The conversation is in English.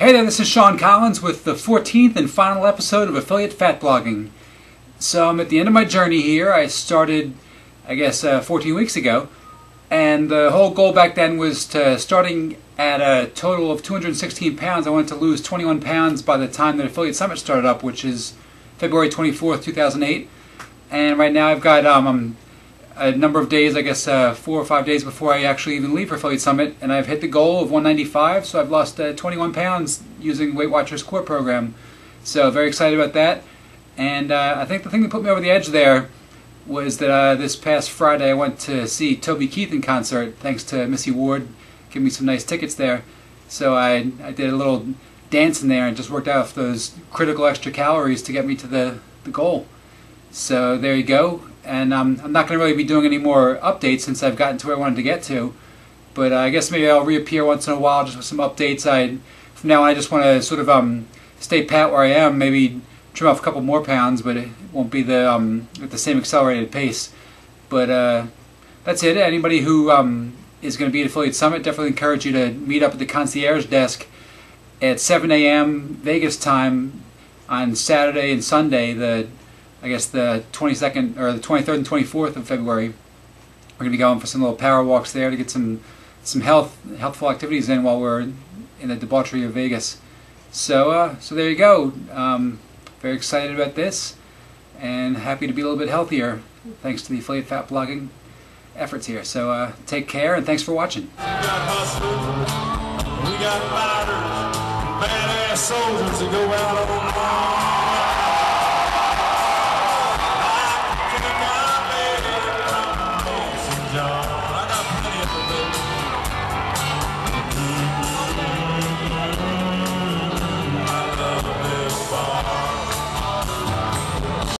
Hey there, this is Shawn Collins with the 14th and final episode of Affiliate Fat Blogging. So I'm at the end of my journey here. I started, I guess, uh, 14 weeks ago, and the whole goal back then was to starting at a total of 216 pounds. I wanted to lose 21 pounds by the time the Affiliate Summit started up, which is February 24th, 2008. And right now I've got um, I'm a number of days, I guess uh, four or five days before I actually even leave for Affiliate Summit, and I've hit the goal of 195, so I've lost uh, 21 pounds using Weight Watchers core program. So very excited about that. And uh, I think the thing that put me over the edge there was that uh, this past Friday I went to see Toby Keith in concert, thanks to Missy Ward giving me some nice tickets there. So I, I did a little dance in there and just worked off those critical extra calories to get me to the, the goal. So there you go and um, I'm not going to really be doing any more updates since I've gotten to where I wanted to get to. But uh, I guess maybe I'll reappear once in a while just with some updates. I from now on I just want to sort of um, stay pat where I am. Maybe trim off a couple more pounds, but it won't be the um, at the same accelerated pace. But uh, that's it. Anybody who um, is going to be at Affiliate Summit, definitely encourage you to meet up at the concierge desk at 7 a.m. Vegas time on Saturday and Sunday. The I guess the 22nd or the 23rd and 24th of February. We're going to be going for some little power walks there to get some some health healthful activities in while we're in the debauchery of Vegas. So uh, so there you go. Um, very excited about this and happy to be a little bit healthier thanks to the affiliate fat blogging efforts here. So uh, take care and thanks for watching. We got fighters, badass soldiers that go out on job.